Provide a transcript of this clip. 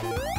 Bye.